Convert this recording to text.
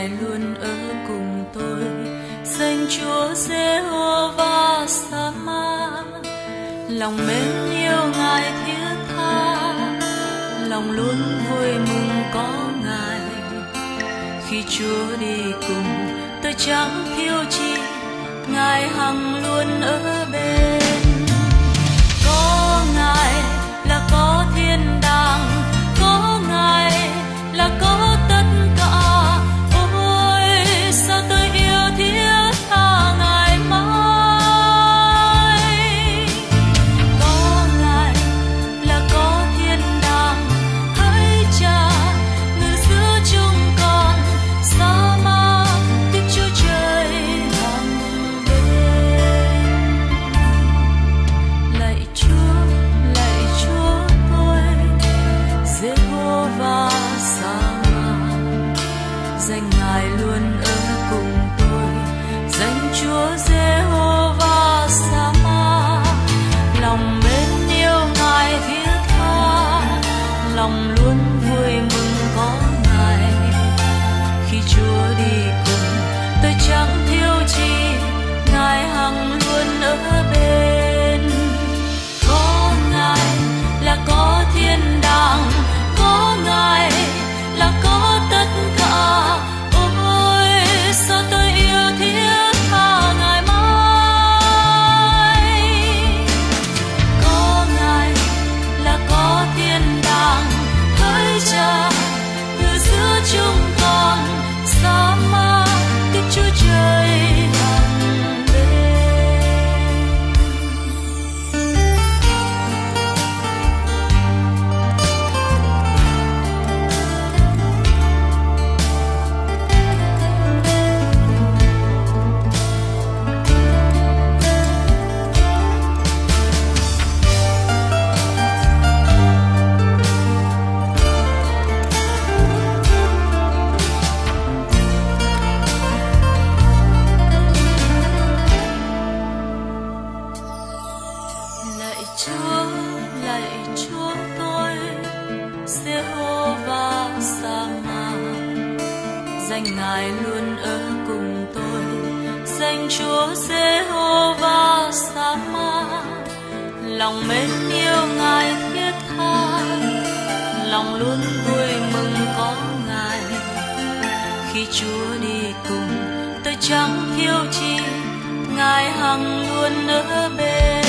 ngài luôn ở cùng tôi. Danh chúa jehovah sama, lòng mến yêu ngài thiết tha, lòng luôn vui mừng có ngài. Khi chúa đi cùng, tôi chẳng thiếu chi, ngài hằng luôn ở bên danh ngài luôn ở cùng tôi. Danh chúa Jehovah Sama, lòng mến yêu ngài thiết tha, lòng luôn vui mừng có ngài. Khi chúa đi cùng, tôi chẳng thiếu chi, ngài hằng luôn ở chúa, lạy chúa tôi Jehovah Sama danh ngài luôn ở cùng tôi, danh chúa Jehovah Sama lòng mến yêu ngài thiết tha, lòng luôn vui mừng có ngài. Khi chúa đi cùng, tôi chẳng thiếu chi, ngài hằng luôn ở bên